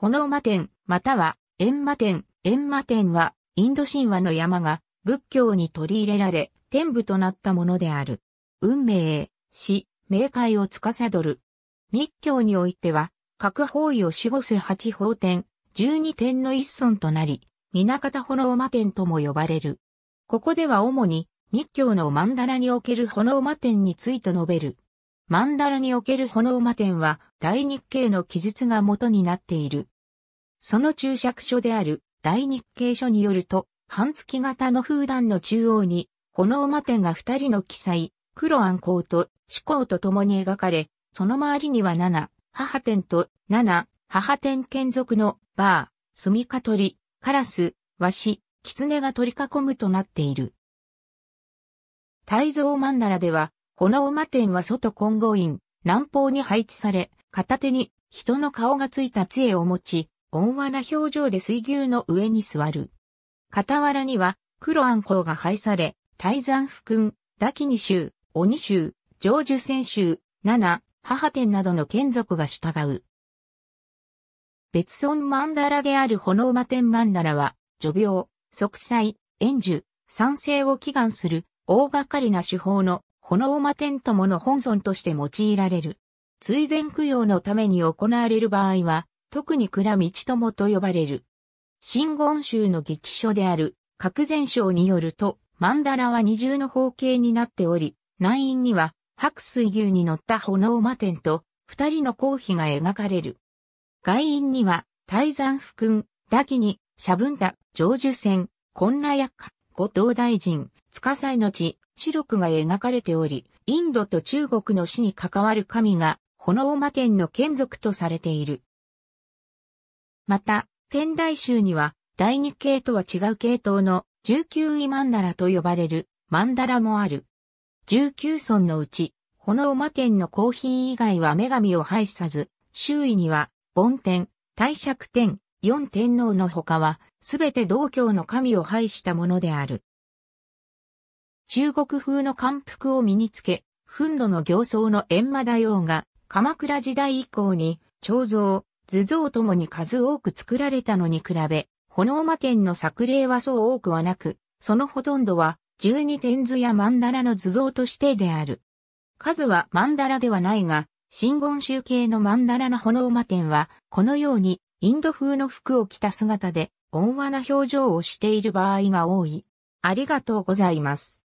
炎魔天、または、閻魔天、閻魔天は、インド神話の山が仏教に取り入れられ、天部となったものである。運命、死、冥界を司る。密教においては、各方位を守護する八方天、十二天の一尊となり、皆方炎魔天とも呼ばれる。ここでは主に密教の曼荼羅における炎魔天について述べる。曼荼羅における炎魔天は大日経の記述が元になっている。その注釈書である大日経書によると、半月型の風弾の中央に炎魔天が二人の記載、黒暗光と四光と共に描かれ、その周りには七、母天と七、母天眷属のバー、スミカ鳥、カラス、ワシ、キツネが取り囲むとなっている。大蔵曼荼羅では、炎馬天は外金剛院、南方に配置され、片手に人の顔がついた杖を持ち、温和な表情で水牛の上に座る。傍らには黒暗光が配され、大山府君、ダキニ州、鬼州、成就戦州、七、母天などの眷属が従う。別村曼荼羅である炎馬天曼荼羅は、除病、息災、援助、賛成を祈願する大掛かりな手法の炎馬天友の本尊として用いられる。追善供養のために行われる場合は、特に蔵道友と呼ばれる。真言宗の劇書である、格前章によると、曼荼羅は二重の方形になっており、内院には、白水牛に乗った炎馬天と、二人の皇妃が描かれる。外院には、大山府君、ダキに、シャブンダ、成就戦、コンラヤッカ、後藤大臣、塚祭の地、知録が描かれており、インドと中国の死に関わる神が、炎魔天の眷属とされている。また、天台宗には、第二系とは違う系統の19位曼荼羅と呼ばれる曼荼羅もある。19尊のうち、炎魔天の皇妃以外は女神を拝さず、周囲には、梵天、大釈天、四天皇の他は、すべて同教の神を拝したものである。中国風の漢服を身につけ、憤怒の行走の閻魔大王が、鎌倉時代以降に、彫像、図像ともに数多く作られたのに比べ、炎魔天の作例はそう多くはなく、そのほとんどは、十二天図や曼荼羅の図像としてである。数は曼荼羅ではないが、真言宗系の曼荼羅の炎魔天は、このように、インド風の服を着た姿で、温和な表情をしている場合が多い。ありがとうございます。